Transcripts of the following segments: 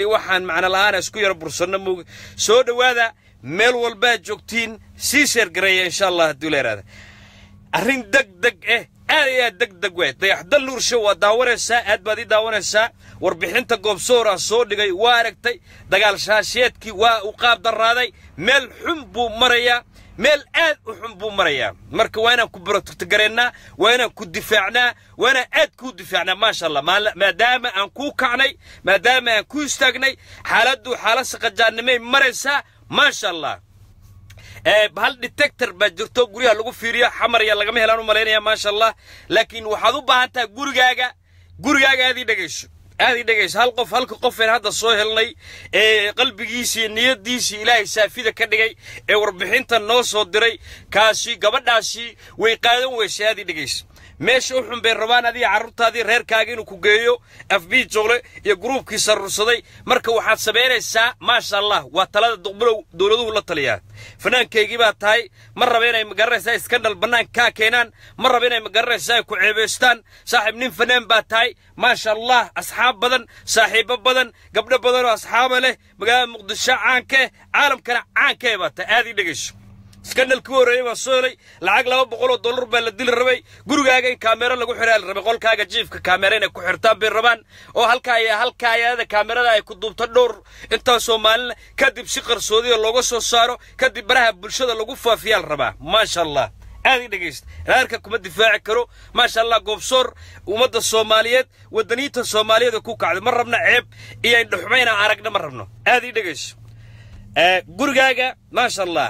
waxaan macno la'aana isku yara bursanno mooga soo dhowaada meel walbaad joogtiin sii sheergareeya insha allah hadduu leeraada arrin deg deg eh aad iyo aad deg deg wey dayaxdal nuursho waa daawanaysaa aad baad ii daawanaysaa. Warbixinta goobsoora soo dhigay waa aragtay. Dagaal shaasheedkii waa u qaab darraaday. Meel xun buu marayaa meel aad u xun buu marayaa marka waa inaan ku barotogtagareennaa waa inaan ku difaacnaa waa inaan aad kuu difaacnaa maasha allah maadaama aan kuu kacnay maadaama aan ku istaagnay xaaladdu xaalad saqajaannimay maraysaa maasha allah hal detector baa jirto guryaha lagu fiiriyo xamar ya lagama helaan u malaynaya maasha allah laakiin waxaad u baahan tahay gurigaaga gurigaaga aad ii dhegayso aad ii dhegayso hal qof halka qofeen hadda soo helnay ee qalbigiisii niyaddiisii ilaahay saafida ka dhigay ee warbixinta noo soo diray kaasi gabadhaasi way qaadan weysay aad ii dhegayso meesha u xun bay rabaan adiga carruurtaadii reerkaaga inuu ku geeyo afbii jogle iyo gruubkii sarursaday marka waxaad samaynaysaa maasha allah waa talada duqbulow dowladuhu la taliyaa. Fanaankaygii baa tahay ma raba inay ma garanaysaa iskandhal bannaanka kaa keenaan ma raba inay ma garanaysaa ay ku ceebaystaan saaxiib nin fanaan baa tahay maasha allah asxaab badan saaxiibo badan gabdho badan oo asxaaba leh magaalada muqdisho caanka eh caalamkana caanka eh baa tahay aad ii dhegayso iskandhalkii horreeyey baa soo helay lacag laba boqol oo dollar baa la dili rabay. Gurigaaga in kaamero lagu xiraa la rabay qolkaaga jiifka kaamera inay ku xirtaan bay rabaan. Oo halka ayada kaamerada ay ku duubto dhowr. Intaasoo maalina kadib si qarsoodiya looga soo saaro kadib baraha bulshada lagu faafiyaa la rabaa. Maasha allah aad ii dhegaysta reerka kuma difaaci karo. Maasha allah goobsoor ummadda soomaaliyeed wadaniinta soomaaliyeed oo ku kacday ma rabno ceeb iyo indhaxumayna aragna ma rabno. Aad ii dhegayso gurigaaga maasha allah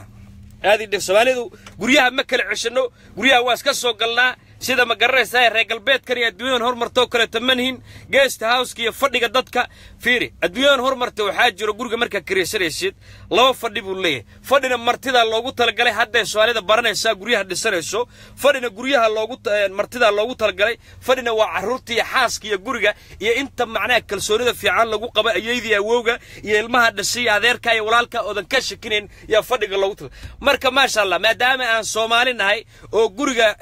idhe soomaalidu guryaha ma kala ceshanno guryaha waa iska soo galnaa sida ma garanaysaa reer galbeedkan iyo adduunyadan horumartoo kaleeto manhin geest houska iyo fadhiga dadka. Fiiri adduunyadan horumarta waxaa jiro guriga markaa karaysanaysid laba fadhi buu leeyahay. Fadhina martidaa loogu talagalay hadday soomaalida baranaysaa guryaha dhisanayso. Fadhina guryaha loogu martidaa loogu talagalay. Fadhina waa carruurta iyo xaaska iyo guriga iyo inta macnaha kalsoonida fiican lagu qaba ayeydii awowga iyo ilmaha dhashay adeerka iyo walaalka oodan ka shakinayn yaa fadhiga loogu talagalay. Marka maasha allah maadaama aan soomaali nahay oo guriga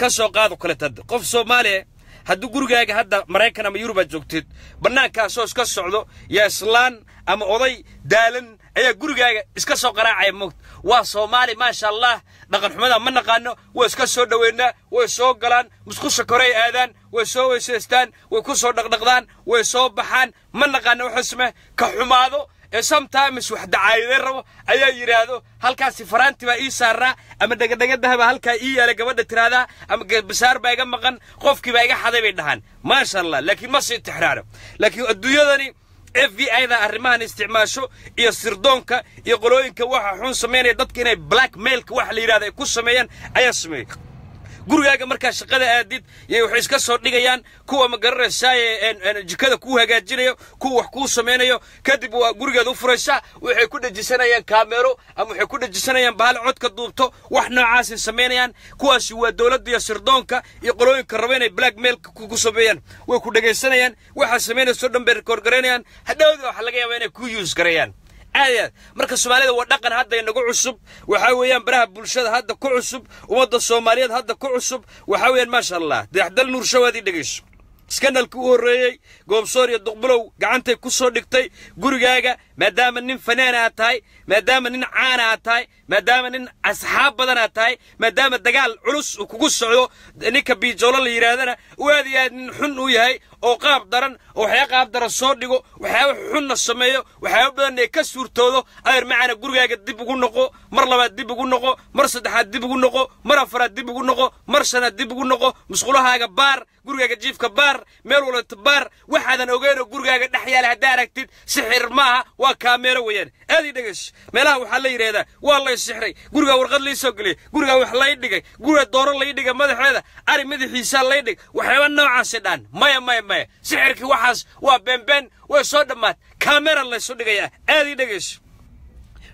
ka soo qaado kaleeta qof soomaaliya hadduu gurigaaga hadda maraykan ama yurub aad joogtid bannaankaasoo iska socdo yaa islaan ama oday daalan ayaa gurigaaga iska soo qaraacaya moogta. Waa soomaali maasha allah dhaqan xumada ma naqaano way iska soo dhoweynaa way soo galaan musqusha korey aadaan way soo weysaystaan way ku soo dhaqdhaqdaan way soo baxaan ma naqaano wuxuu samee ka xumaado ee sometimes wax dacaayadeen rabo ayaa yidhaahdo halkaasi faraanti baa ii saaraa ama dhegadhegadahaba halkaa ii yaalay gabadha tiraahdaa ama basaar baa iga maqan qofkii baa iga xaday bay dhahaan. Maasha allah laakiin ma sii tixraano laakiin adduunyadani f v i-da arrimahan isticmaasho iyo sirdoonka iyo qolooyinka waxa xun samaynaya dadka inay black mailka waxa la yidhahda ay ku sameeyaan ayaa sameeyey gurigaaga markaa shaqada aadid waxay iska soo dhigayaan kuwa ma garanaysaayee jikada kuu hagaajinayo kuwa wax kuu samaynayo. Kadib waa gurigeeda u furaysaa waxay ku dhejisanayaan kaamero ama waxay ku dhejisanayaan bahal codka duubto wax noocaasay samaynayaan kuwaasi waa dowladda iyo sirdoonka iyo qolooyinka raba inay black mailka ku sameeyaan way ku dhegaysanayaan waxaa samaynayso dhan bay rekoorgaraynayaan hadhowda waxaa laga yaabaa inay ku yuus gareeyaan aad aad marka soomaalida waa dhaqan hadda inagu cusub. Waxaa weeyaan baraha bulshada hadda ku cusub. Ummadda soomaaliyeed hadda ku cusub. Waxaa weeyaan maasha allah dayaxdal nuurshawaad ii dhegayso iskandhalkii u horreeyey goobsoor iyo duqbulow gacantay ku soo dhigtay gurigaaga maadaama nin fanaana aad tahay maadaama nin caana aad tahay maadaama nin asxaab badan aad tahay maadaama dagaal culus uu kugu socdo. Ninka biijoolo la yidhaahdana uu aad iyo aad nin xun uu yahay oo qaab daran oo waxyaa qaab daran soo dhigo waxyaaba xunna sameeyo waxyaaba badan ee ka suurtoodo adeer macana gurigaaga dib ugu noqo mar labaad dib ugu noqo mar saddexaad dib ugu noqo mar afaraad dib ugu noqo mar shanaad dib ugu noqo musqulahaaga baar gurigaaga jiifka baar meel walbata baar waxaadan ogeyn oo gurigaaga dhex yaalla haddaa aragtid sixir maaha waa kaameero weeyaan aad ii dhegayso meelaha waxaa la yidhahdaa waa lay sixray gurigaa warqad lay soo gurigaa wax lay dhigay. Gurigaa dooro lay dhigay. Madaxeeda ari madaxiisaa lay dhig waxyaaba noocaasi dhaan. Maya maya maya. Sixirkii waxaas waa beenbeen way soo dhammaad. Kaamera laysu dhigayaa. Aad ii dhegayso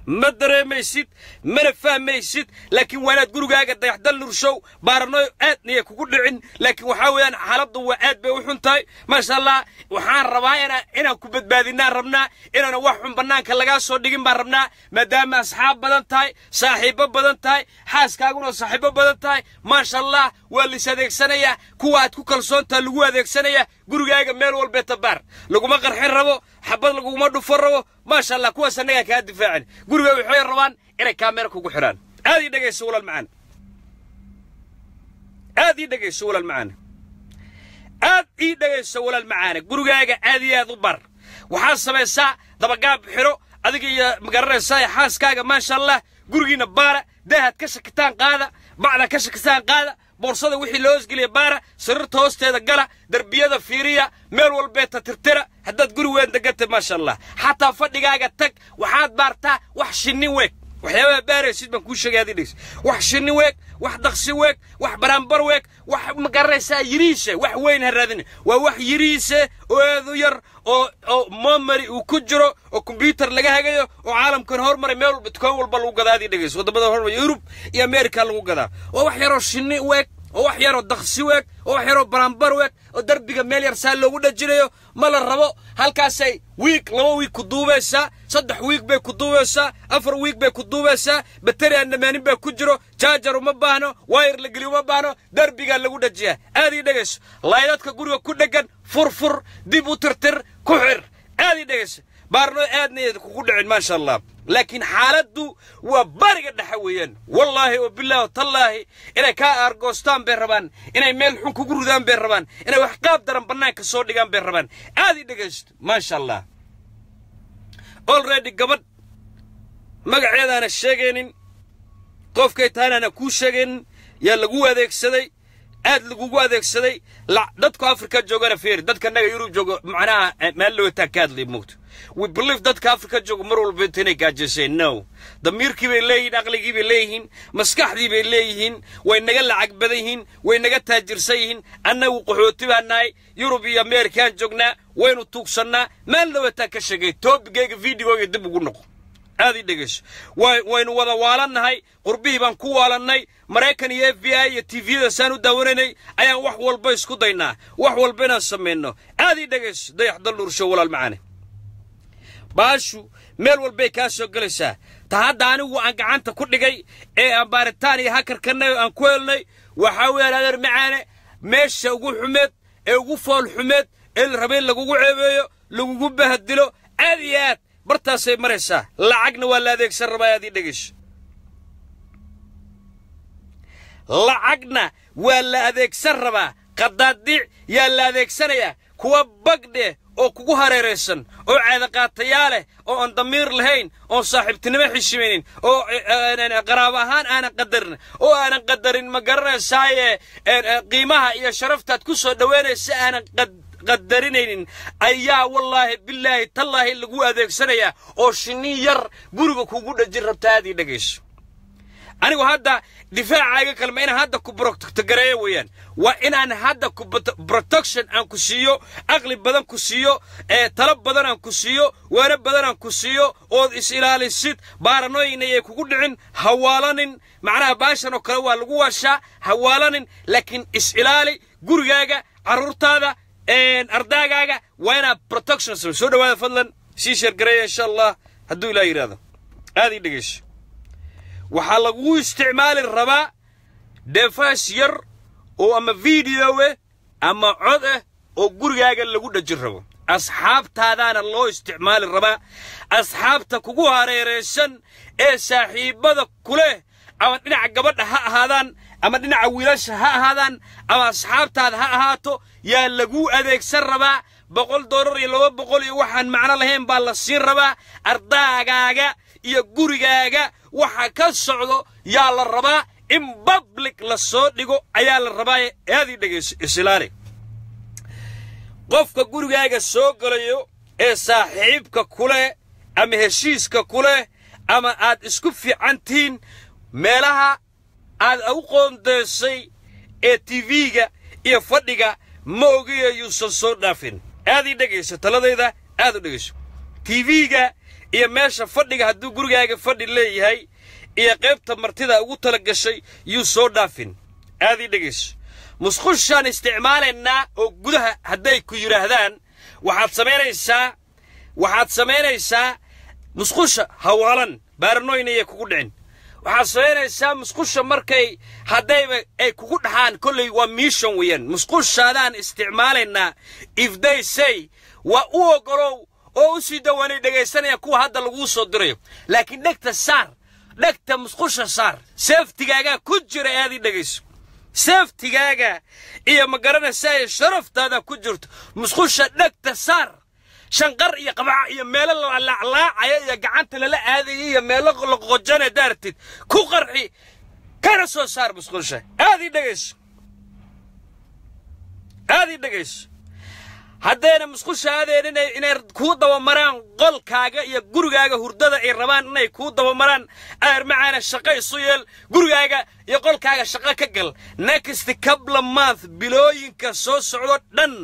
ma dareemaysid mana fahmaysid laakiin waa inaad gurigaaga dayaxdal nurshow baaranoy aad niya kugu dhicin laakiin waxaa weeyaan xaaladdu waa aad bay u xun tahay. Maasha allah waxaan rabaa inaan ku badbaadinaan rabnaa inaana wax xun bannaanka lagaa soo dhigin baan rabnaa maadaama asxaab badan tahay saaxiibbo badan tahay xaaskaaguna saaxiibbo badan tahay. Maasha allah waa lis adeegsanayaa kuwa aad ku kalsoon tahay lagu adeegsanayaa gurigaaga meel walbeeta baar laguma qarxin rabo xabad laguma dhufan rabo maasha allah kuwaas annagaa kaa difaacin. Guriga waxay rabaan inay kaamera kugu xidhaan. Aad ii dhegayso walaal macaan. Aad ii dhegayso walaal macaan. Aad ii dhegayso walaal macaane gurigaaga aad iyo aad u bar. Waxaad samaysaa dabagaab xidho adiga iyo ma garanaysaa xaaskaaga maasha allah gurigiina baara daahaad ka shakitaan qaada bacda ka shakitaan qaada boorsada wixii loo hosgeliya baara sariirta hoosteeda gala derbiyada fiiriya meel walbeeta tirtira haddaad guri weyn degantay maasha allah xataa fadhigaaga tag waxaad baartaa wax shinni weeg waxyaabaha baaraysid baan kuu sheegay adii dhegeysa wax shinni weeg wax daqsi weeg wax baraanbar weeg wax ma garanaysaa yiriise wax weyn ha raadin waa wax yiriise oo aadu yar oo oo memory uu ku jiro oo combyuter laga hagayo oo caalamkan hormaray meel walba dukaan walba lagu gadaa adii dhegeysa waddamada hormar yurub iyo america lagu gadaa. Waa wax yaroo shinni weeg oo wax yaroo daqsi weeg oo wax yaroo baraanbar weeg oo derbiga meel yar saa loogu dhajinayo ma la rabo halkaasay wiig laba wiig ku duubaysaa saddex wiig bay ku duubaysaa afar wiig bay ku duubaysaa bateri aan baa ku jiro jaajar uma baahno waayar la geliyo uma baahno derbigaa lagu dhajiyaa. Aad ii dhegayso. Laydadka guriga ku dheggan furfur dib u tirtir ku xir. Aad ii dhegayso. Baarno aadna kugu dhicin maasha allah laakiin xaaladdu waa bariga dhexe weeyaan. Wallaahi oo bilaahi tallaahi inay kaa aargoostaan bay rabaan inay meel xun kugu ridaan bay rabaan inay wax qaab daran bannaanka soo dhigaan bay rabaan. Aad ii dhegaysto maasha allah already gabadh magaceedaana sheegaynin qofkay tahanaana kuu sheegaynin yaa lagu adeegsaday aad lagugu adeegsaday dadku afrika joogana feeri dadka naga yurub joogo macnaha meel lootaa ka hadlay moogto we believe dadka afrika joogo mar walba inta inay gaajaseen no damiirkii bay leeyihiin aqligii bay leeyihiin maskaxdii bay leeyihiin way naga lacag badan yihiin way naga taajirsan yihiin annagu qaxooti baa nahay yurub iyo ameerikaan joognaa waynu tuugsannaa. Meel lootaa ka sheegay toobigayga videogayga dib ugu noqo. Aad ii dhegayso waynu wada waalannahay qurbihii baan ku waalannay. Maraykan iyo f b i iyo tviyada saan u daawanaynay ayaan wax walba isku daynaa. Wax walba inaan samayno. Aad ii dhegayso dayax dalluursho walaal macaane baashu meel walbay kaa soo gelaysaa. Ta hadda anigu aan gacanta ku dhigay ee aan baaritaan iyo hakarkanay aan ku helnay waxaa weeyaan adeer macaane meesha ugu xumeed ee ugu fool xumeed ee la rabay lagugu ceebeeyo lagugu bahadilo aad iyo aad bartaasay maraysaa. Lacagna waa la adeegsan rabaa aad ii dhegayso lacagna waa la adeegsan rabaa. Qadaadiic yaa la adeegsanayaa. Kuwa bagdhe oo kugu hareeraysan oo ceedaqaatayaa leh oo aan damiir lahayn oon saaxiibtinimo xishimaynin oo qaraabo ahaan aanan qadarin oo aanan qadarin ma garanaysaaye qiimaha iyo sharaftaad ku soo dhowaynaysa aanan qadarinaynin ayaa wallaahi bilaahi tallaahi lagu adeegsanayaa oo shinni yar guriga kugu dhajin rabta aad ii dhegayso anigu hadda difaacaaga kalma inaan hadda ku brotectgareeyo weeyaan. Waa inaan hadda ku protection aan ku siiyo aqli badan ku siiyo ee talo badan aan ku siiyo waano badan aan ku siiyo ood is ilaalisid baaranooyina yay kugu dhicin hawaalanin. Macnaha baashan oo kale waa lagu waashaa hawaalanin laakiin is ilaali gurigaaga carruurtaada ardaagaaga waa inaad protection soo dhawaada fadlan. Sii sheergareeya insha allah. Hadduu ilaa yidhahdo aad ii dhegayso waxaa lagu isticmaali rabaa deefaas yar oo ama videowe ama cod ah oo gurigaaga lagu dhajin rabo. Asxaabtaadaana loo isticmaali rabaa. Asxaabta kugu hareeraysan ee saaxiibbada kuleh ama dhinaca gabadha ha ahaadaan ama dhinaca wiilasha ha ahaadaan ama asxaabtaada ha ahaato yaa lagu adeegsan rabaa. Boqol dollar iyo laba boqol iyo waxaan macno lahayn baa la siin rabaa. Ardaagaaga iyo gurigaaga waxa ka socdo yaa la rabaa in public la soo dhigo ayaa la rabaa aadii dhegayso isilaali qofka gurigaaga soo galayo ee saaxiibka ku leh ama heshiiska ku leh ama aad isku fiican tihiin meelaha aad u qoondaysay ee tv-ga iyo fadhiga ma ogiya yuusan soo dhaafin. Aad ii dhegayso taladayda aad u dhegayso tv-ga iyo meesha fadhiga hadduu gurigaaga fadhi leeyahay iyo qaybta martida ugu tala gashay yuu soo dhaafin. Aad ii dhegayso. Musqushaan isticmaalaynaa oo gudaha hadday ku yidhaahdaan waxaad samaynaysaa waxaad samaynaysaa musqusha hawaalan baaranooynaya kugu dhicin. Waxaad samaynaysaa musqusha markay haddayba ay kugu dhaxaan kolley waa mission weeyaan. Musqushaadaan isticmaalaynaa if they say waa u ogolow oo u sii dawaanay dhegaysanaya kuwa hadda laguu soo dirayo. Laakiin dhegta saar dhegta musqusha saar seeftigaagaa ku jira aad ii dhegayso. Seeftigaaga iyo ma garanaysaa sharaftaada ku jirto. Musqusha dhegta saar shanqar iyo qabaca iyo meelo lalaaclaacaya iyo gacanta lala aadaya iyo meelo laqojana daartid ku qarxi kana soo saar musqusha. Aad ii dhegayso. Aad ii dhegayso haddayna musqusha aadeen inay kuu dabamaraan qolkaaga iyo gurigaaga hurdada ay rabaan inay kuu dabamaraan. Aar macaana shaqo isu yeel gurigaaga iyo qolkaaga shaqo ka gal. Next couple month bilooyinka soo socdo dhan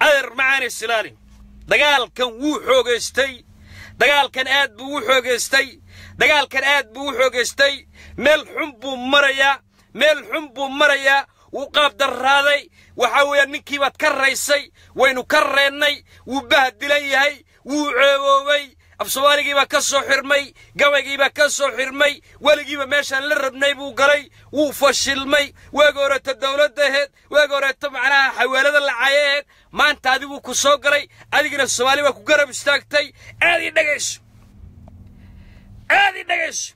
aar macaana isilaali dagaalkan wuu xoogaystay dagaalkan aad buu u xoogaystay dagaalkan aad buu u xoogaystay meel xun buu marayaa meel xun buu marayaa wuu qaab darraaday waxaa weeya ninkii baad ka raysay waynu ka reennay wuu bahdilan yahay wuu ceeboobay af soomaaligiibaa ka soo xirmay gabaygiibaa ka soo xirmay weligiiba meeshaan la rabnay buu galay wuu fashilmay waagi horeeto dawladda aheed waagi horeeto macnaha xawaalada lacaya aheed maanta adiguu ku soo galay adigina soomaali baa ku garab istaagtay. Aad ii dhegayso! Aad ii dhegayso!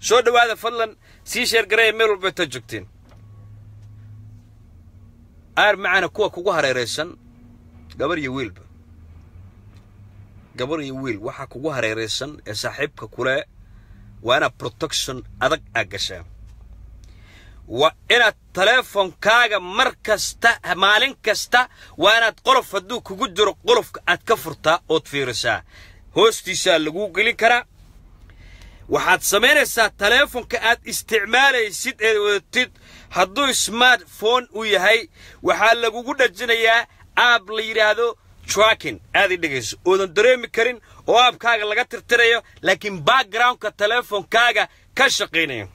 Soo dhowaada fadlan sii sheergaraya meel walbeeta joogteen aar macana kuwa kugu hareeraysan gabar iyo wiilba gabar iyo wiil waxaa kugu hareeraysan ee saaxiibka kule waa inaad protection adag aad gashaa. Waa inaad taleefonkaaga mar kasta maalin kasta waa inaad qolof hadduu kugu jiro qolofka aad ka furtaa ood fiirisaa. Hoostiisaa laguu gelin karaa waxaad samaynaysaa taleefonka aad isticmaalaysid eed wadatid. Hadduu smartphone u yahay waxaa lagugu dhajinayaa aab la yidhaahdo tracking. Aad i dhegayso oodan dareemi karin oo aabkaaga laga tirtirayo laakiin backgroundka taleefonkaaga ka shaqaynayo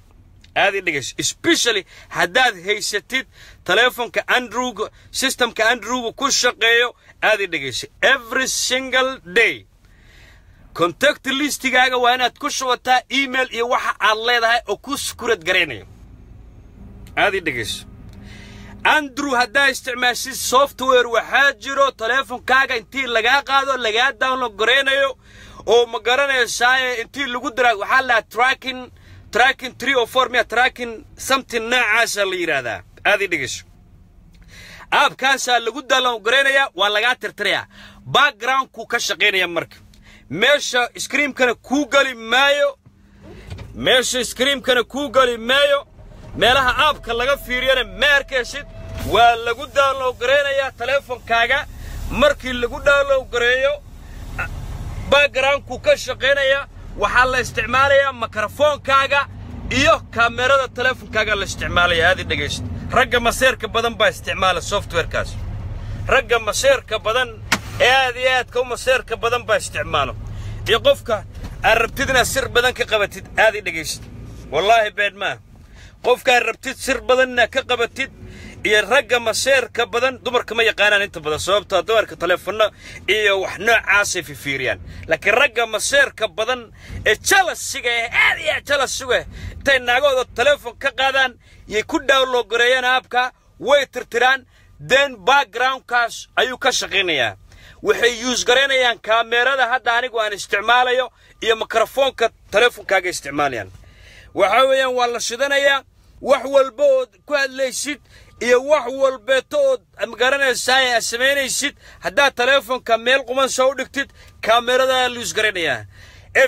aad i dhegayso especially haddaad haysatid taleefonka andrewga systemka andrewga ku shaqeeyo aad i dhegayso every single day contact listigaaga waa inaad ku shubataa email iyo waxa aad leedahay oo ku sukurad garaynayo aad ii dhegayso. Andrew haddaa isticmaashid software waxaa jiro taleefonkaaga intii lagaa qaado lagaa download garaynayo oo ma garanaysaaye intii lagu diraa waxaa lahaa tracking tracking three or four miya tracking something noocaasa la yidhaahdaa aad ii dhegayso. Aabkaasaa lagu download garaynayaa waa lagaa tirtirayaa. Backgroundku ka shaqaynaya marka meesha iskriimkana kuu geli maayo meesha iskriimkana kuu geli maayo meelaha aabka laga fiiriyana ma arkaysid waa lagu download garaynayaa taleefonkaaga markii lagu download gareeyo backgroundku ka shaqaynaya waxaa la isticmaalayaa mikrofoonkaaga iyo kaamerada taleefonkaaga la isticmaalaya. Aad i dhegaysid. Ragga maseerka badan baa isticmaala softwarekaas. Ragga maseerka badan aad iyo aadka u maseerka badan baa isticmaalo. Iyo qofka aad rabtid inaad sir badan ka qabatid aad i dhegaysid. Wallaahi beed maa qofka aad rabtid sir badan inaad ka qabatid iyo ragga maseerka badan dumarka ma yaqaanaan inta badan sababtoo dumarka taleefanno iyo wax noocaasay fifiiriyaan. Laakiin ragga maseerka badan ee jalasiga eh aad iyo aad jalasiga eh intay naagahooda taleefon ka qaadaan yay ku download gareeyaan aabka way tirtiraan then backgroundkaas ayuu ka shaqaynayaa waxay yuus garaynayaan kaamerada hadda anigu aan isticmaalayo iyo mikrofoonka taleefonkaaga isticmaalayaan. Waxaa weeyaan waa la shidanayaa wax walba ood ku hadlaysid iyo wax walbeeto ood ma garanaysaa aad samaynaysid. Haddaad taleefonka meel quman soo dhigtid kaameradaa la garaynayaa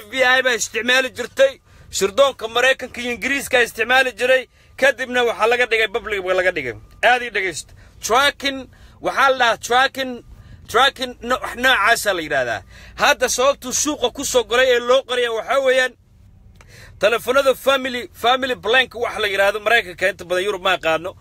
f b i baa isticmaali jirtay sirdoonka maraykanka iyo ingiriiska isticmaali jiray. Kadibna waxaa laga dhigay public laga dhigay. Aad ii dhegaysta tracking waxaa la dhahaa tracking tracking noocaasaa la yidhaahdaa. Hadda sababtuu suuqa ku soo galay ee loo qariya waxaa weeyaan telefoonada family family blank wax la yidhaahdo maraykanka inta badan yurub ma aqaano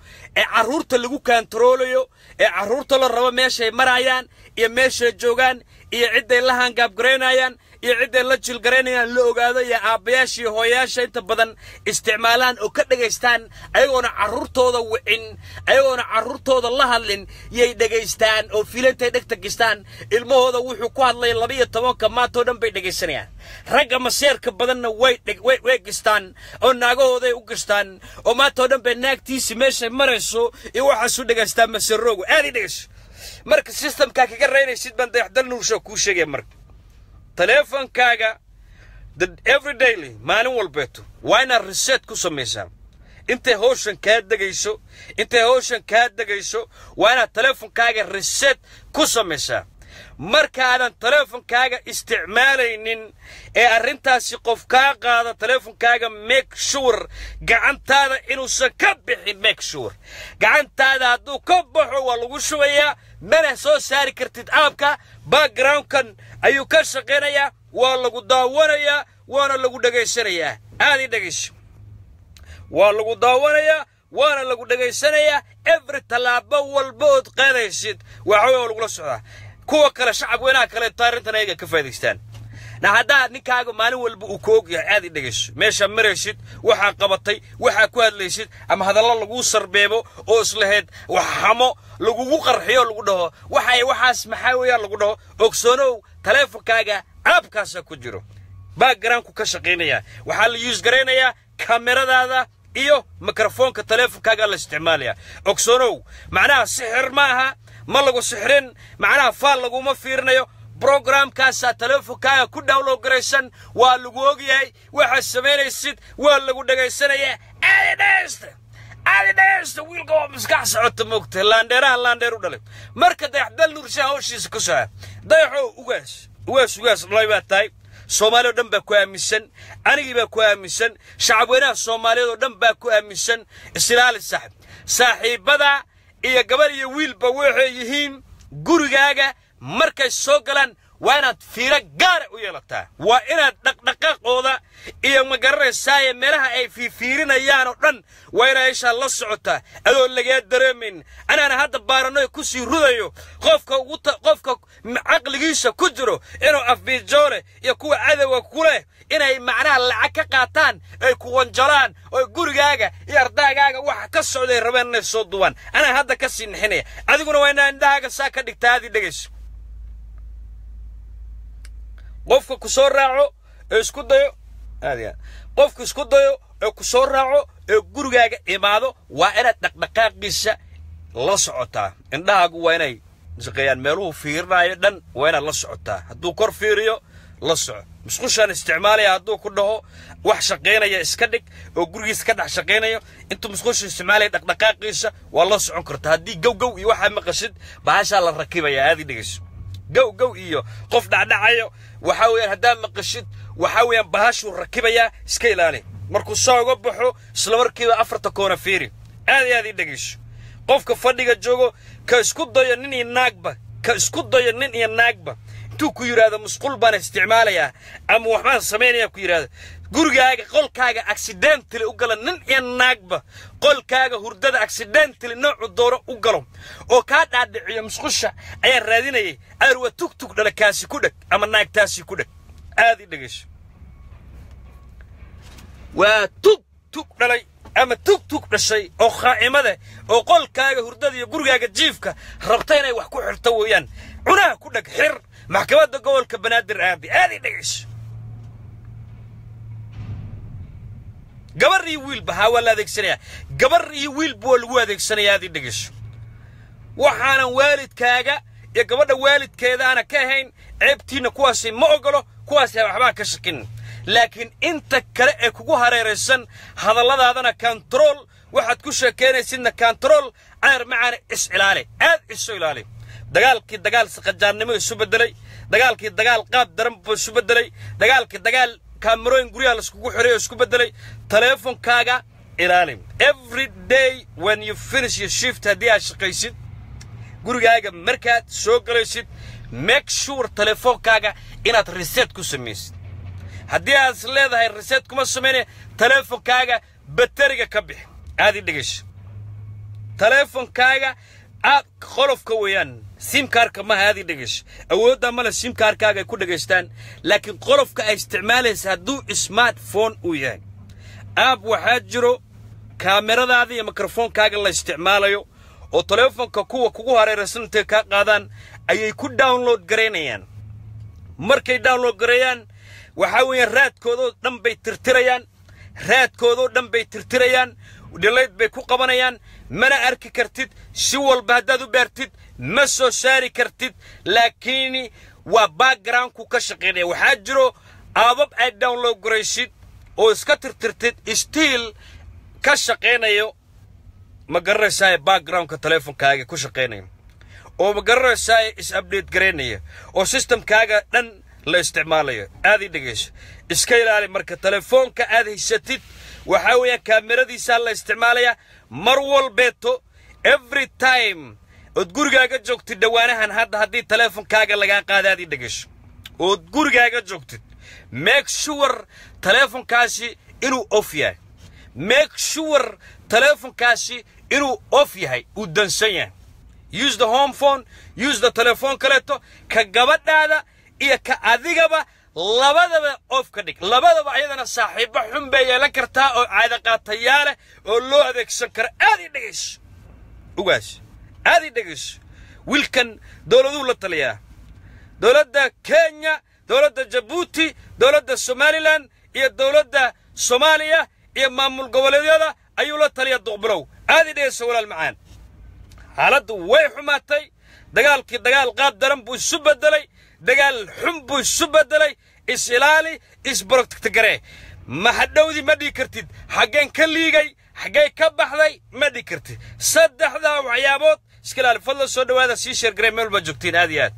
ee carruurta lagu kaantaroolayo ee carruurta la rabo meeshay marayaan iyo meeshay joogaan iyo cidday la hangaabgaraynayaan iyo cidday la jilgaraynayaan la ogaado iyo aabbayaasha iyo hooyayaasha inta badan isticmaalaan oo ka dhegaystaan ayagoona carruurtooda wicin ayagoona carruurtooda la hadlin yay dhegaystaan oo filantay dhegta gistaan. Ilmahooda wuxuu ku hadlaya laba iyo tobanka maantoo dhan bay dhegaysanayaan. Ragga maseerka badanna way gistaan oo naagahooday u gistaan oo maantoo dhan bay naagtiisi meeshay marayso iyo waxaasu dhegaystaan maseroogu aad i dhegayso. Marka systemkaa kaga raynaysid baan dayaxdal kuu sheegaya marka taleefonkaaga every daily maalin walbeeto waa inaad reset ku samaysaa intay hawshan kaa degayso? Intay hawshan kaa degayso? Waa inaad taleefonkaaga reset ku samaysaa markaadan taleefonkaaga isticmaalaynin ee arrintaasi qof kaa qaada taleefonkaaga make sure gacantaada inuusan ka bixin make sure. Gacantaada hadduu ka baxo waa lagu shubayaa mana soo saari kartid aabka backgroundkan ayuu ka shaqaynayaa waa lagu daawanayaa waana lagu dhegaysanayaa aad ii dhegayso waa lagu daawanayaa waana lagu dhegaysanayaa every tallaabo walba ood qaadaysid. Waxawey waa lagula socdaa. Kuwa kale shacab weynaha kaleeto arrintan ayaga ka faaidaystaan na haddaa ninkaaga maalin walba uu ku og yahay aad i dhegayso meeshaa maraysid waxaa qabatay waxaa ku hadlaysid ama hadallo laguu sarbeebo oo islahayd waxxamo lagugu qarxiyo lagu dhaho. Waxay waxaas maxaa weeyaan lagu dhaho? Ogsoonow taleefonkaaga aabkaasaa ku jiro. Backgroundku ka shaqaynaya. Waxaa la yuus garaynayaa kameradaada iyo mikrofoonka taleefonkaaga la isticmaalaya ogsoonow macnaha sixir ma aha ma lagu sixrin macnaha faal laguma fiirinayo brogramkaasaa taleefonkaaga ku dhowlow garaysan waa lagu ogyahay waxaad samaynaysid waa lagu dhegaysanayaa aadi dhegaysta aadi dhegaysta wiilka waa maskax socota moogta. Laandheeraha laandheer u dhalay. Marka dayaxdal nuurshaha hawshiisa ku soca dayaxow ugaas ugaas ugaas dhalay baa tahay. Soomaali oo dhan baa ku aaminsan. Anigii baa ku aaminsan. Shacabweynaha soomaaliyeed oo dhan baa ku aaminsan. Islaali saaxib saaxiibbada iyo gabar iyo wiilba waxay yihiin gurigaaga markay soo galaan waa inaad fiiro gaara u yeelataa. Waa inaad dhaqdhaqaaqooda iyo ma garanaysaaye meelaha ay fiifiirinayaan oo dhan waa inaa la socotaa. Adoo lagaa dareemayn anaana hadda baaranoy ku sii rudayo qofka caqligiisa ku jiro inuu afbiijoole iyo kuwa cadowga ku leh inay macnaha lacag ka qaataan ay ku wanjalaan oo gurigaaga iyo ardaagaaga waxa ka socday rabeen inay soo duwaan. Anaa hadda ka sii nixinaya. Adiguna waa inaa indhahaaga saa ka dhigtaa aadii dhegayso qofka ku soo raaco ee isku dayo qofka isku dayo ee ku soo raaco ee gurigaaga imaado waa inaad dhaqdhaqaaqiisa la socotaa. Indhahaagu waa inay shaqeeyaan. Meeluhu fiirinayo dhan waa inaad la socotaa. Hadduu kor fiiriyo la soco. Musqushaan isticmaalaya hadduu ku dhaho wax shaqaynaya iska dhig oo gurigiisa ka dhex shaqaynayo intuu musqusha isticmaalaya dhaqdhaqaaqiisa waa la socon kartaa. Haddii gow gow iyo waxaa maqashid bahashaa la rakibaya aadii dhegayso gow gow iyo. Qof dhacdhacayo waxaa weeyaan haddaa maqashid waxaa weeyaan bahashuu rakibayaa iska ilaali. Markuu saa uga baxo isla markiiba afarta koona fiiri. Aad iyo aad ii dhegayso qofka fadhiga joogo ka isku dayo nin iyo naagba ka isku dayo nin iyo naagba intuu ku yidhaahdo musqul baan isticmaalayaa. Ama waxbaan samaynayaa ku yidhaahdo gurigaaga qolkaaga accidentally u gala nin iyo naagba. Qolkaaga hurdada accidentally noocu dooro u galo. Oo kaa dhaadhiciyo musqusha ayaan raadinayay. Aarwa tugtug dhala kaasi ku dheg ama naagtaasi ku dheg. Aad i waa tug tug dhalay ama tug tug dhashay oo khaa'imada oo qolkaaga hurdada iyo gurigaaga jiifka rabta inay wax ku xirto weeyaan. Cunaha ku dheg xir maxkamadda gobolka banaadir aadi. Aad i gabar iyo wiilba haa waa la adeegsanayaa. Gabar iyo wiilba waa lagu adeegsanayaa aad i waxaanan waalidkaaga iyo gabadha waalidkeeda aana ka ahayn ceebtiinna kuwaasi ma ogolo kuwaasi waxbaa ka shakin laakiin inta kale ee kugu hareeraysan hadalladaadana kantarool waxaad ku sheekaynaysidna kantarool cayar macaana is ilaali aad isu ilaali. Dagaalkii dagaal saqajaannimo isu beddelay dagaalkii dagaal qaab daran isu beddelay dagaalkii dagaal kaamarooyin guryaha laiskugu xiray oo isku beddelay taleefonkaaga ilaali every day when you finish your shift haddii aad shaqaysid gurigaaga markaad soo galaysid make sure taleefonkaaga inaad reset ku samaysid. Haddii aad is leedahay reset kuma samaynaya taleefonkaaga bateriga ka bix aad i dhegayso taleefonkaaga aad qolofka weeyaan simkaarka maha aad ii dhegayso awooddaa male simkaarkaaga ay ku dhagaystaan laakiin qolofka ay isticmaalaysa hadduu smartphone uu yahay aab waxaa jiro kaamiradaada iyo mikrofoonkaaga la isticmaalayo oo teleefonka kuwa kugu hareeraysan intay kaa qaadaan ayay ku download garaynayaan markay download gareeyaan waxaa weeyaan raadkoodoo dhan bay tirtirayaan raadkoodoo dhan bay tirtirayaan dhilayd bay ku qabanayaan mana arki kartid si walba haddaad u baartid ma soo saari kartid laakiin waa backgroundku ka shaqaynaya waxaa jiro aabab aad download garaysid oo iska tirtirtid stiil ka shaqaynayo ma garanaysaa backgroundka teleefonkaaga ku shaqaynaya oo ma garanaysaa is update garaynaya oo systemkaaga dhan la isticmaalayo. Aad ii dhegayso iska ilaali marka telefoonka aad haysatid waxaa weeyaan kaamiradiisaa la isticmaalaya mar walbeeto every time ood gurigaaga joogtid dhowaanahan hadda haddii teleefonkaaga lagaa qaada aad ii dhegayso ood gurigaaga joogtid make sure teleefonkaasi inuu off yahay. Make sure teleefonkaasi inuu off yahay uu dansan yahay. Use the home phone use the telefoon kaleeto ka gabadhaada iyo ka adigaba labadaba off ka dhig. Labadaba ayadana saaxiibbo xun bay yeelan kartaa oo caadaqaatayaa leh oo loo adeegsan karo. Aad ii dhegayso. Ugaas aad ii dhegayso. Wiilkan dowladuu la taliyaa. Dowladda kenya dowladda jabuuti dowladda somalilan iyo dowladda soomaaliya iyo maamul goboleedyada ayuu la taliya duqbilow aad ii dhegayso walaal macaan. Xaaladdu way xumaatay. Dagaalkii dagaal qaab daran buu isu beddelay. Dagaal xun buu isu beddelay. Is ilaali isborogtagtaree ma dhigi kartid. Xaggeen ka liigay xaggee ka baxday ma dhigi kartid. Saddexdaa waxyaabood iska ilaali. Fadla soo dhowaada sii sheergaree meel baa joogtiin aad iyo aad.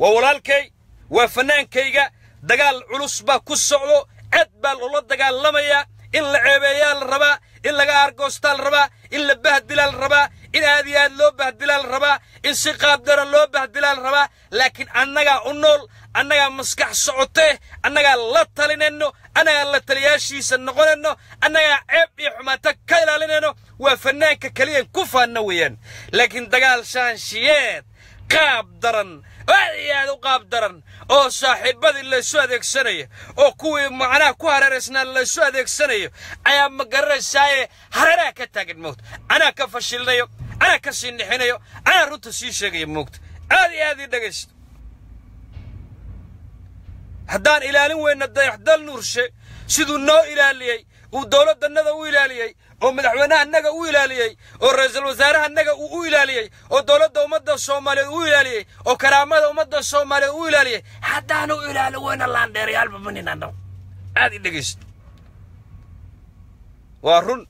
Waa walaalkay waa fannaankayga. Dagaal culus baa ku socdo aad baa loola dagaalamayaa in la ceebeeyaa la rabaa in laga argoostaa la rabaa in la bahdilaa la rabaa in aad iyo aad loo bahdilaa la rabaa in si qaab daran loo bahdilaa la rabaa. Laakiin annagaa u nool annagaa maskax socotee annagaa la talinayno annagaa la taliyaashiisa noqonayno annagaa ceeb iyo xumaata ka ilaalinayno waa fannaanka keliyan ku faanna weeyaan. Laakiin dagaal shaanshiyeed qaab daran aad iyo aad u qaab daran oo saaxiibadii laysu adeegsanayo oo kuwii macnaha ku hareeraysnaa laysu adeegsanayo ayaa ma garanaysaaye hareeraha ka taagan moogta anaa ka fashilinayo anaa ka sii nixinayo anaa runta sii sheegaya moogta aad iyo aad ii dhegaysto haddaan ilaalin weyna dayaxdal nuurshe siduu noo ilaaliyey uu dowladdannada u ilaaliyey oo madaxweynaha annaga u ilaaliyey oo ra'iisul wasaaraha annaga uu u ilaaliyey oo dowladda ummadda soomaaliyeed u ilaaliyey oo karaamada ummadda soomaaliyeed u ilaaliyey. Haddaanu ilaalin weyna laandheerayaalba maninano aad i dhegaysto waa run.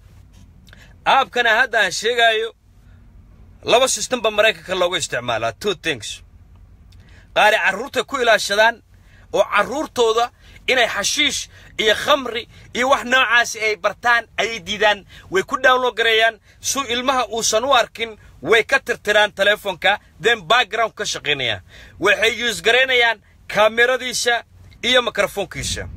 Aabkana hadda aan sheegaayo laba system ba maraykanka looga isticmaalaa. Two things. Qaari carruurtay ku ilaashadaan oo carruurtooda inay xashiish iyo khamri iyo wax noocaasi ay bartaan ayay diidaan way ku download gareeyaan suu ilmaha uusan u arkin way ka tirtiraan teleefonka then background ka shaqaynayaan waxay use garaynayaan kaamiradiisa iyo mikrofoonkiisa.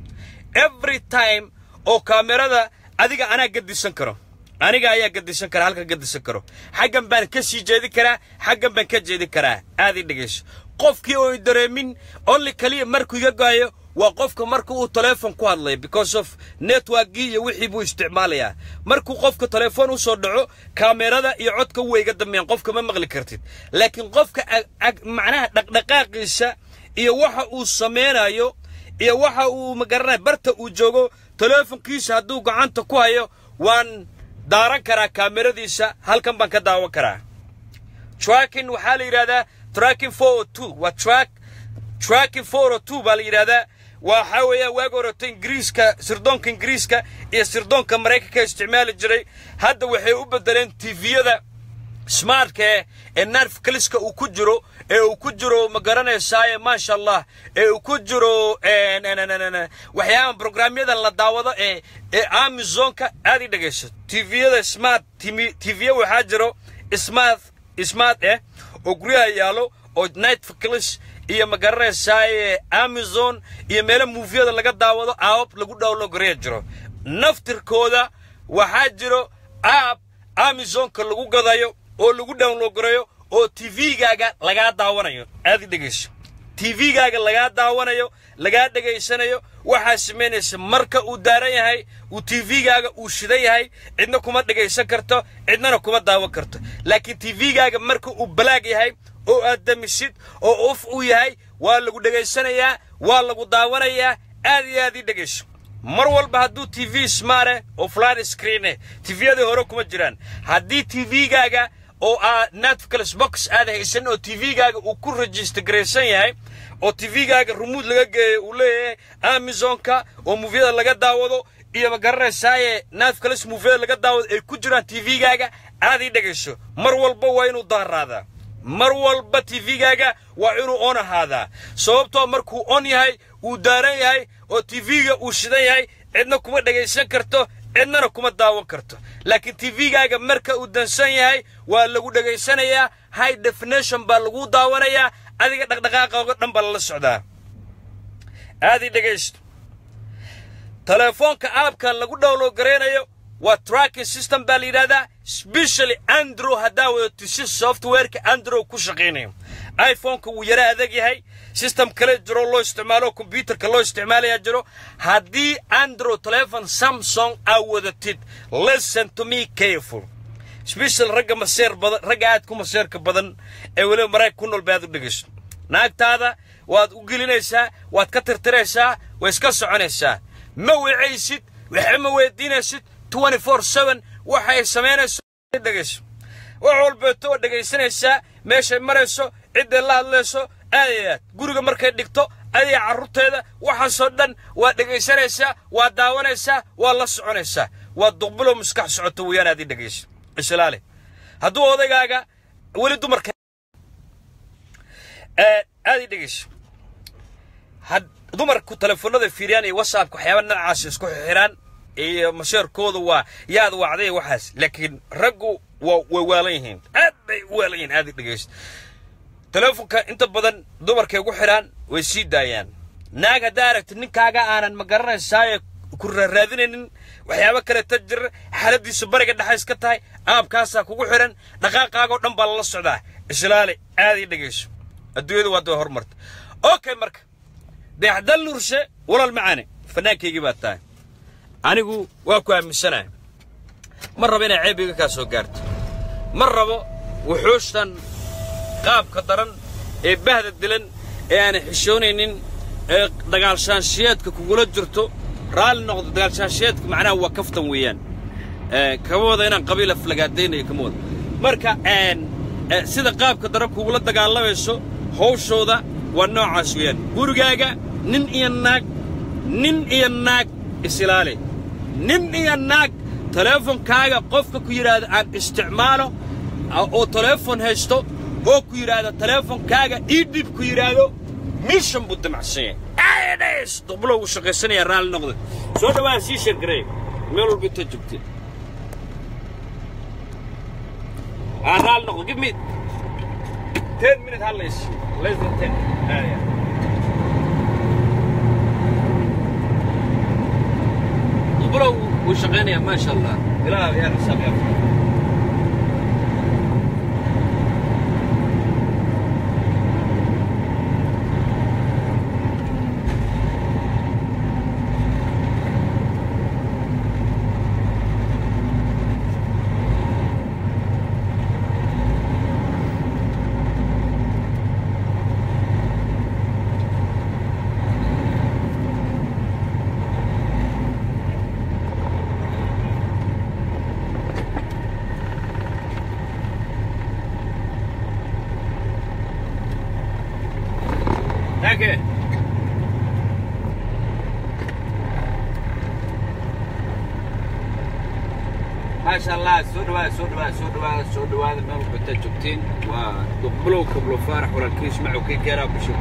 Every time oo kaamirada adiga anaa gadisan karo aniga ayaa gadisan kara halka gadisan karo. Xaggan baan ka sii jeedin karaa xaggan baan ka jeedin karaa. Aad ii dhegayso qofkii oo dareemin only kaliya markuu iga goayo waa qofka marka uu teleefon ku hadlaya because of networkgii iyo wixii buu isticmaalayaa markuu qofka telefoon u soo dhaco kaamerada iyo codka way iga dambeeyaan qofka ma maqli kartid. Laakiin qofka macnaha dhaqdhaqaaqiisa iyo waxa uu samaynayo iyo waxa uu magaranaya barta uu joogo teleefonkiisa hadduu gacanta ku hayo waan daaran karaa kaameradiisa halkan baan ka daawan karaa. Tracking waxaa la yidhahdaa tracking four o two. Waa track tracking four o two baa la yidhahdaa waxaa weeyaan waagi horeta ingiriiska sirdoonka ingiriiska iyo sirdoonka maraykanka isticmaali jiray. Hadda waxay u bedeleen tviyada smartka eh ee narf kaliska uu ku jiro ee uu ku jiro ma garanaysaaye maasha allah ee uu ku jiro waxyaabaha programyadan la daawado ee ee amazonka aad i dhegayso tviyada smart tv waxaa jiro smart smart eh oo guryaha yaalo oo netflix iyo ma garanaysaaye amazon iyo meelo muufiyada laga daawado aabab lagu download gareya jiro. Naftirkooda waxaa jiro aab amazonka lagu gadayo oo lagu download gareeyo oo tv-gaaga lagaa daawanayo. Aad i dhegayso. Tv-gaaga lagaa daawanayo lagaa dhegaysanayo waxaa samaynaysa marka uu daaran yahay uu tv-gaaga uu shidan yahay cidna kuma dhegaysan karto cidnana kuma daawan karto. Laakiin tv-gaaga marka uu balaag yahay oo aad damisid oo uf uu yahay waa lagu dhegaysanayaa waa lagu daawanayaa aad iyo aad ii dhegayso. Mar walba hadduu t v smaare oo flat screene tviyadii hore kuma jiraan. Haddii tv-gaaga oo aa netflix box aad haysan oo tv-gaaga uu ku register yahay oo tv-gaaga rumuud laga geeyo uu leeyahay amazonka oo mufyada laga daawado iyo ma garanaysaaye netflix mufyada laga daawado ay ku jiraan tv-gaaga aad ii dhegayso. Mar walba waa inuu daaraadaa mar walba tv-gaaga waa inuu on ahaadaa. Sababtoo markuu on yahay uu daaran yahay oo tv-ga uu shidan yahay cidna kuma dhegaysan karto cidnana kuma daawan karto. Laakiin tv-gaaga marka uu dansan yahay waa lagu dhegaysanayaa high definition baa lagu daawanayaa adiga dhaqdhaqaaqooga dhan baa lala socdaa. Aad ii dhegaysto telefoonka aabkan lagu download garaynayo waa tracking system baa la yidhahdaa specially androw haddaa wadato si softwareka androw ku shaqaynayo iphoneka wuu yara adag yahay system kale jiro loo isticmaalo kombyuterka loo isticmaalayaa jiro. Haddii androw telefon samsung aa wadatid listen to me careful. Special ragga maseer badan ragga aad ku maseerka badan ee weliba marayka ku nool baad u dhegayso. Naagtaada waad u gelinaysaa waad ka tirtiraysaa way iska soconaysaa. Ma wecaysid waxa ma weydiinaysid waxay samaynayso dhegayso. Wax walbeeto oo dhegaysanaysaa meeshay marayso cidday la hadlayso aadayaad guriga markay dhigto adiga carruurteeda waxaasoo dhan waa dhegaysanaysaa waa daawanaysaa waa la soconaysaa waa duqbulo maskax socoto weeyaan aad ii dhegayso. Islaale hadduu odaygaaga weli dumarka aad ii dhegayso. Dumarku telefoonada fiiriyaan iyo whatsappka waxyaaba noocaas isku xiraan iyo masheerkooda waa yaad wacday waxaas laakiin raggu way waalan yihiin. Aad bay u waalan yihiin aad dhegayst telefonka inta badan dumarkay ugu xidhaan way sii daayaan. Naag haddaa aragtid ninkaaga aanan ma garanaysaaye ku raaraadinaynin waxyaabo kaleeta jira xaaladiisu bariga dhexays ka tahay aabkaasaa kugu xidhan dhaqaaqaagoo dhan baa lala socdaa. Islaale aad ii dhegayso adduunyada waa daba horumarta okay marka. Deexdal nurshe walaal macaane fanaankaygii baa tahay anigu waa ku aaminsanahay. Ma rabo inay ceebiga kaa soo gaarto. Ma rabo wuxuushtan qaabka daran ee bahda dilan ee aanay xishoonaynin ee dagaalshaanshiyeedka kugula jirto raalli noqdo dagaalshaanshiyeedka macnaha waa kaftan weeyaan. Kama wada inaan qabiila flagaadaynayo kama wada. Marka sida qaabka daran kugula dagaalamayso hawshooda waa noocaas weeyaan. Gurigaaga nin iyo naag nin iyo naag isilaali qofka ku yidhaahda aan isticmaalo oo teleefon haysto oo ku yidhaahda teleefonkaaga ii dhib ku yidhaahdo mishan buu damacsan yahay ads doblo uu shaqaysanaya raalli noqda soo dhawaa sii sheergarey meel walba inta joogtay aa raalli noqda give me ten minute hadlays less than ten ah, yeah. doblo wuu shaqaynayaa maasha allah ilaa yaa xisaab yaa Danke. maasha allah soo dhawaada soo dhawaada soo dhawaada soo dhawaada meel walba intaad joogtiin waa duqbulow kablo faarax walaalkiis macow kii geeraa busho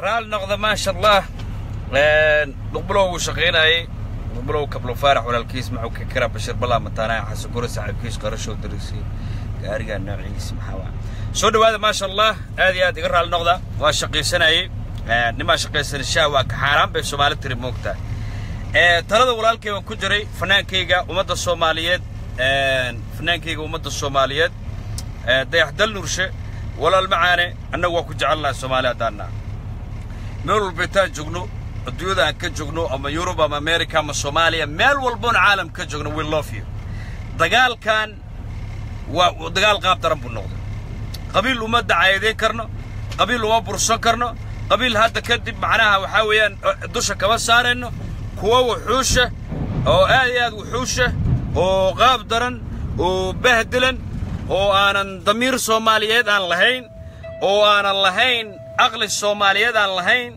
رال نقض ما شاء الله نقبلوا شقينا اي نقبلوا كبلوا فارح ولا الكيس معه ككرا بشر بلا متانا حس قرص على كيس قرش ودرسي قارجا نوعي اسم حوا شو هذا ما شاء الله هذه هذه قرر على وشقي سنة اي نما شقي سنة الشاوة كحرام بسومالة تريموكتا ترى ذا ولا الكيس كجري فنان كيجا ومدى الصوماليات فنان كيجا ومدى الصوماليات ده يحدل نورشة ولا المعاني أنه وكو جعلنا الصوماليات meel walba intaan joogno adduunyada aan ka joogno ama yurub ama america ama soomaaliya meel walboon caalam ka joogno we love you. Dagaalkan waa dagaal qaab daran buu noqday. Qabiil uma dacaayadeyn karno qabiil uma bursan karno qabiil hadda kadib macnaha waxaa weeyaan dusha kama saarayno kuwa wuxuusha oo aad iyo aad wuxuusha oo qaab daran oo bahdilan oo aanan damiir soomaaliyeed aan lahayn oo aanan lahayn aqli soomaaliyeed aan lahayn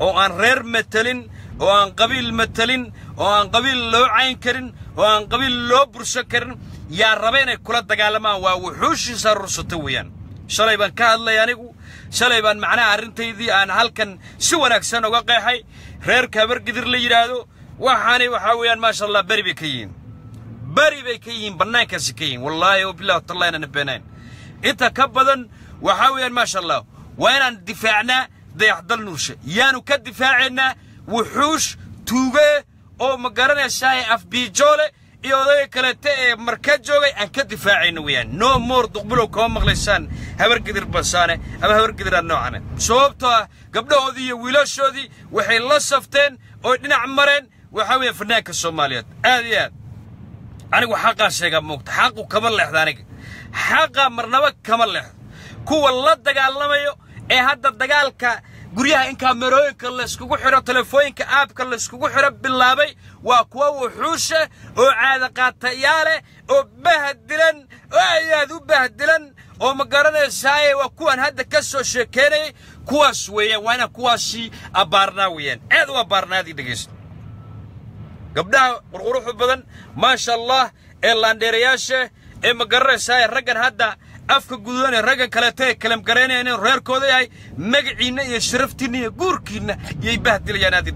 oo aan reer matelin oo aan qabiil matelin oo aan qabiil loo cayn karin oo aan qabiil loo bursan karin yaa raba inay kula dagaalamaan? Waa wuxuushiisa rursata weeyaan. Shalay baan ka hadlay anigu. Shalay baan macnaha arrintaydii aan halkan si wanaagsan uga qeexay. Reerka habargidir la yidhaahdo waxaani waxaa weeyaan maasha allah beri bay ka yihiin. Beri bay ka yihiin bannaankaasi ka yihiin. Wallaahi o billahi watallahi inaan beenayn inta ka badan waxaa weeyaan maasha allah waa inaan difaacnaa dayaxdal nuurshe yaanu ka difaacaynaa wuxuush tuuge oo ma garanaysaa afbiijoole iyo odayga kaleete ee marka joogay aan ka difaacayno weeyaan no more duqbulow kama maqlaysaan habargidir basaane ama habargidiraan noocane sababtoo ah gabdhahoodii iyo wiilashoodii waxay la safteen oo dhinac mareen waxaa weeye fanaanka soomaaliyeed. Aad iyo aad. Anigu xaqaa sheegaa moogta xaqu kama leexda aniga. Xaqa marnaba kama leexdo. Kuwa la dagaalamayo ee hadda dagaalka guryaha in kaamerooyinka layskugu xidho telefooyinka aabka layskugu xidho bilaabay waa kuwa wuxuusha oo caadaqaatayaa leh oo bahdilan oo aad aad u bahdilan oo ma garanaysaaye waa kuwaan hadda ka soo sheekaynayay kuwaas weeyaan waa kuwaasii abbaarnaa weeyaan. Aad u abbaarnaadii dhegaysta. Gabdhaha qurquruxu badan maasha allah ee laandheerayaasha ee ma garanaysaa raggan hadda afka gududanee raggan kaleeto ee kalamgaraynayaan inuu reerkooda yahay magaciinna iyo sharaftiinna iyo guurkiinna iyay bahdilayaan aad i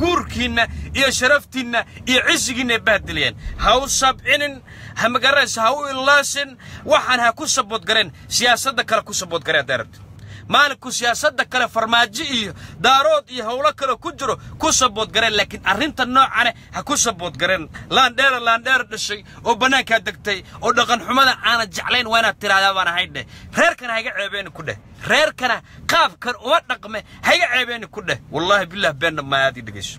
guurkiinna iyo sharaftiinna iyo cisigiinna ay bahdilayaan ha u sabcinin ha ma garanaysa ha u illaasin waxaan ha ku saboodgareen siyaasadda kale ku saboodgareen haddaa rabti maalinku siyaasadda kale farmaajo iyo daarood iyo howlo kale ku jiro ku saboodgareen laakiin arrinta noocane ha ku saboodgareen laandheera laandheera dhashay oo bannaankaa degtay oo dhaqanxumada aanan jeclayn waa inaad tiraahdaa baan ahayn dheh reerkana ha iga ceebeeni ku dheh reerkana qaabkan uma dhaqme ha iga ceebeeni ku dheh wallaahi bilah beenna maaad ii dhegayso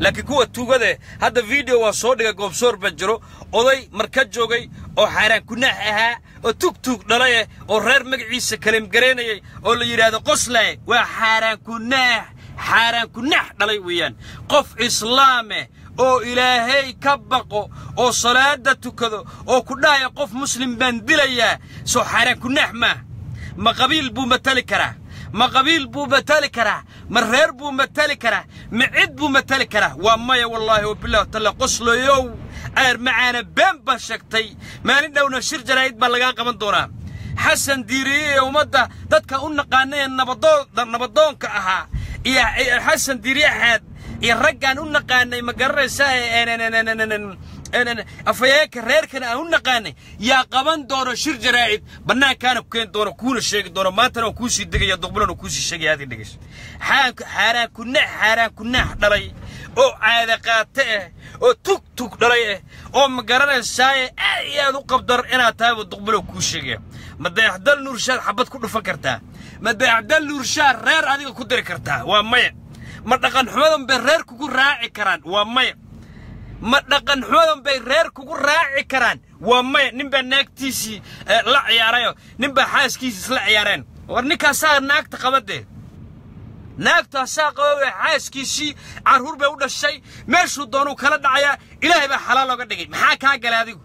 laakiin kuwa tuugade hadda video waa soo dhigay goobsoor baa jiro. Oday marka joogay oo xaaraan kunaax ahaa oo tug tuug dhalay oo reer magaciisa kalimgaraynayay oo la yidhaahdo qoslay waa xaaraan kunaax xaaraan kunaax dhalay weeyaan. Qof islaameh oo ilaahay ka baqo oo salaada tukado oo ku dhahaya qof muslim baan dilayaa soo xaaraan kunaax maah ma qabiil buu matali karaa ma qabiil buu matali karaa ma reer buu matali karaa ma cid buu matali karaa waa maya wallaahi wabilah talla qoslayow aar macaana been baa sheegtay maalin dhowna shir jaraa'id baa lagaa qaban doonaa xasan diiriye ee ummadda dadka u naqaana ee nabadoonka ahaa iyo xasan diiriye xaad iyo raggaan u naqaanay ma garanaysaa afayeenka reerkana aan u naqaanay yaa qaban doono shir jaraa'id bannaankaana ku keeni doono kuuna sheegi doono maantana waa kuusii degaya duqbulana kuusii sheegaya aad dhegeyso xaaraan kunaax xaaraan kunaax dhalay oo caada qaate ah oo tug tug dhalay ah oo ma garanaysaaye aad iyo aad u qabdar inaad tahayba duqbulo kuu sheegaya ma dayaxdal nuurshaad xabad ku dhufan kartaa ma dayaxdal nuurshaad reer adiga ku diri kartaa waa maya ma dhaqan xumadan bay reer kugu raaci karaan waa maya ma dhaqan xumadan bay reer kugu raaci karaan. Waa maya nin baa naagtiisii la ciyaarayo. Nin baa xaaskiisii isla ciyaareen. War ninkaasaa naagta qabadee naagtu asaa qaba xaaskiisii carruur bay u dhashay. Meeshuu doonuu kala dhacayaa ilaahay baa xalaal looga dhigay. Maxaa kaa galay adigu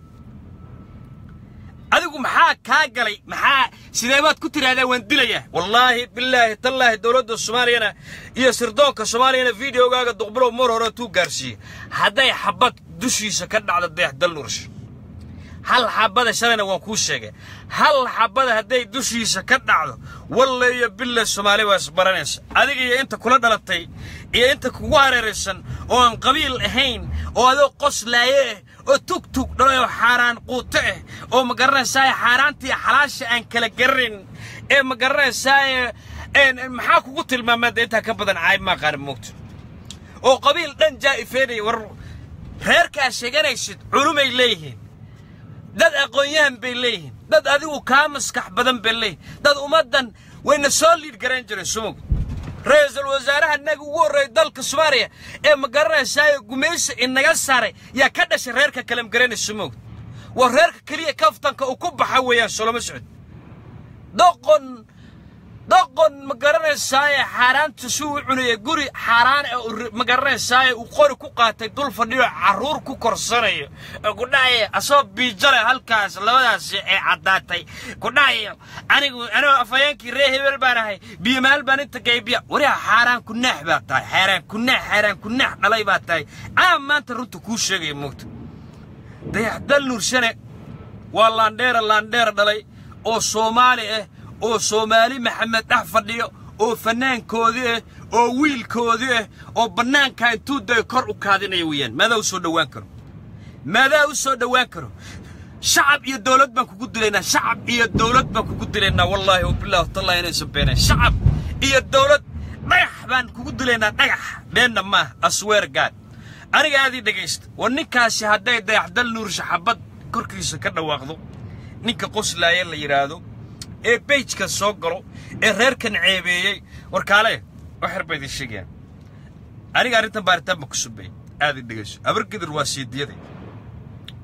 adigu maxaa kaa galay? Maxaa sidee baad ku tidhahdaa waan dilayaa wallaahi bilaahi tallaahi dowladda soomaaliyana iyo sirdoonka soomaaliyana videogaaga duqbulow mar hore tuu gaarsiiyey. Hadday xabad dushiisa ka dhacdo dayax dal nursha hal xabada shalayna waan kuu sheegay. Hal xabada hadday dushiisa ka dhacdo walleeyo bille soomaali waa isbaranaysa. Adiga iyo inta kula dhalatay iyo inta kugu hareeraysan oo aan qabiil ahayn oo adoo qoslaaye ah oo tugtug dhalay oo xaaraan quuto ah oo ma garanaysaaye xaaraantii xalaasha aan kala garin ee ma garanaysaaye maxaa kugu tilmaamaada intaa ka badan caayb maa qaana oo qabiil dhan jaa'ifeenaya war reerkaa sheeganaysid culumay leeyihiin dad aqoon-yahan bay leeyihiin dad adigu kaa maskax badan bay leeyihiin dad ummaddan wayna soo liid garayn jireen sumug رئيس الوزراء النجو وري دلك سواري إم قرنا ساي جميس النجس ساري. يا كده شريرك كلام قرن السموك وريرك كلية كفتنك وكبح حويا سلام سعد دقن doqon ma garanaysaaye xaaraanta si uu cunaya guri xaaraan ma garanaysaaye uu qori ku qaatay dul fadhiyo carruur ku korsanayo. Oo ku dhahaya asoo biijale halkaas labadaasi ee caddaatay. Ku dhahayo anigu anoo afhayeenkii ree hebel baan ahay biyamaal baan inta gaybiya wariha xaaraan kunaax baa tahay xaaraan kunaax xaaraan kunaax dhalay baa tahay. Caam maanta runta kuu sheegaya moogta dayaxdal nuurshane waa laandheera laandheera dhalay oo soomaali ah oo soomaali maxamed dhex fadhiyo oo fannaankoodii ah oo wiilkoodii ah oo bannaankaa intuu day kor u kaadinaya weeyaan maadaa u soo dhowaan karo maadaa u soo dhowaan karo shacab iyo dawlad baan kugu dilaynaa shacab iyo dawlad baan kugu dilaynaa wallaahi wabillahi watallahi inaysan beenayn shacab iyo dawlad dhagax baan kugu dilaynaa dhagax beenna maaha asweer gaad aniga aadii dhegaysta war ninkaasi hadday dayaxdal nuursha xabad korkiisa ka dhawaaqdo ninka qoslaaya la yidhaahdo ee beyjka soo galo ee reerkan ceebeeyey warkaale waxyar baa idin sheegayaan aniga arrintan baaritaan baan ku subayay aad dhegayso habargedir waa siidiyaday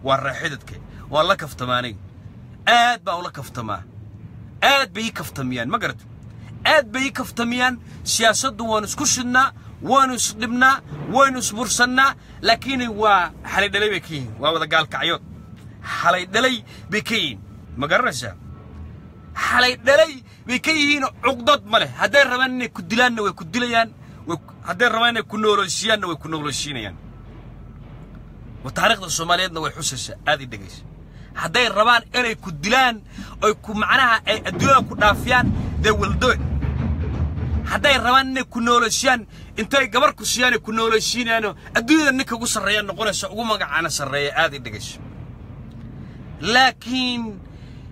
waa raaxidadke waa la kaftamaa aniga aad baan ula kaftamaa aad bay ii kaftamiyaan ma garata aad bay ii kaftamiyaan siyaasaddu waanu isku shidnaa waanu isdhibnaa waynu isbursannaa laakiin waa xalaydhalay bay ka yihiin waa wada gaalkacyood xalaydhalay bay ka yihiin ma garanaysaa xalay dhalay bay ka yihiin cuqdad ma leh. Hadday rabaan inay ku dilaanna way ku dilayaan hadday rabaan inay ku nooleysiiyaanna way ku nooleysiinayaan wa taariikhda soomaaliyeedna way xusaysaa aad i dhegaysa. Hadday rabaan inay ku dilaan oy ku macnaha ay adduunyada ku dhaafiyaan dee waldoe hadday rabaan inay ku nooleysiiyaan intay gabar ku siiyaan ay ku nooleysiinayaanoo adduunyada ninka ugu sarreeya noqonaysa ugu magacaana sarreeya aad i dhegaysa. Laakiin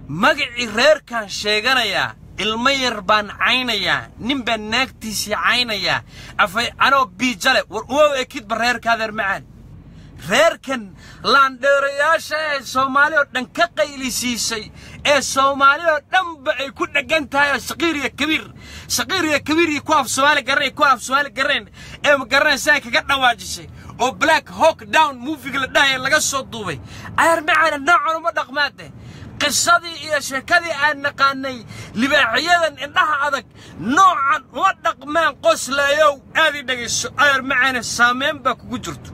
magacii reerkan sheeganayaa ilmo yar baan caynayaa nin baan naagtiisii caynayaa. Afay anoo biijale war uma ekidba reerkaadeer macaan reerkan laandheerayaasha ee soomaali oo dhan ka qaylisiisay ee soomaali oo dhanba ay ku dheggan tahay oo saqiir iyo kabiir. Saqiir iyo kabiir iyo ku af soomaali garanayn ku af soomaali garanayn ee ma garanaysa ay kaga dhawaajisay oo black hawk down muufiga la dhahaya laga soo duubay. Adeer macaana noocan uma dhaqmaade qisadii iyo sheekadii aan naqaanay libaaxiyadan indhaha adag noocan uma dhaqmaan qoslayow aad dhegayso. Adeer macaana saamayn baa kugu jirto.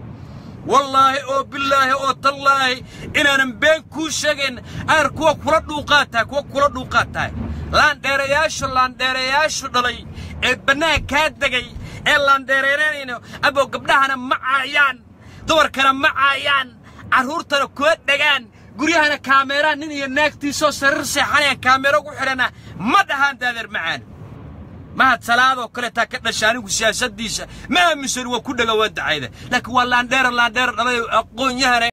Wallaahi oo bilaahi oo tallaahi inaanan been kuu sheegayn adeer kuwa kula dhuuqaad tahay kuwa kula dhuuqaad tahay laandheerayaashu laandheerayaashu dhalay ee bannaan kaa degay ee laandheereynayno abow gabdhahana ma caayaan dumarkana ma caayaan carruurtana kuma dhegaan guryahana kaameeraan nin iyo naagtiisoo sariir seexanayaan kaameero ugu xidhana. Ma dhahaan daadeer macaan. Mahad salaadoo kale taa ka dhasha anigu siyaasaddiisa ma aaminsan waa ku dhega waa dacayda laakiin waa laandheera laandheera dhalay aqoon-yahana